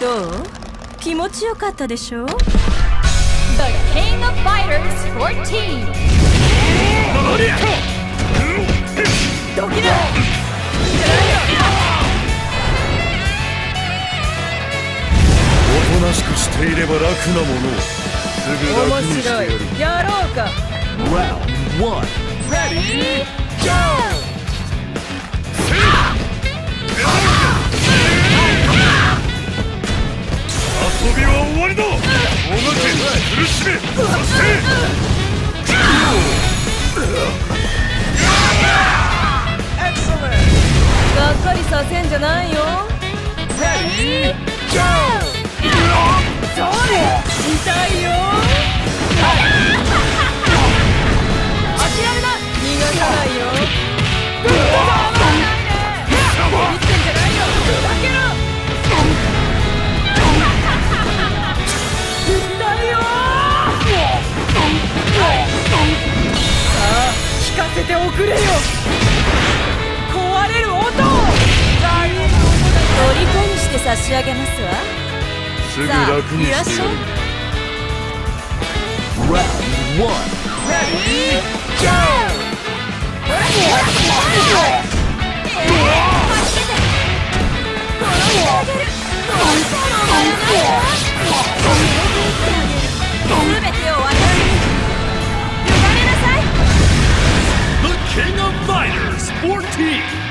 どう？気持ちよかったでしょ？The King of Fighters 14. ドキだおとなしくしていれば楽なものをすぐ楽面にしてやる。白い。やろうか。Round 1 Ready? がっかりさせんじゃないよ。くれよ。壊れる音を。虜にして差し上げますわ。すぐ楽にしゃいしてやる Round 1 Ready? Go! こ 14.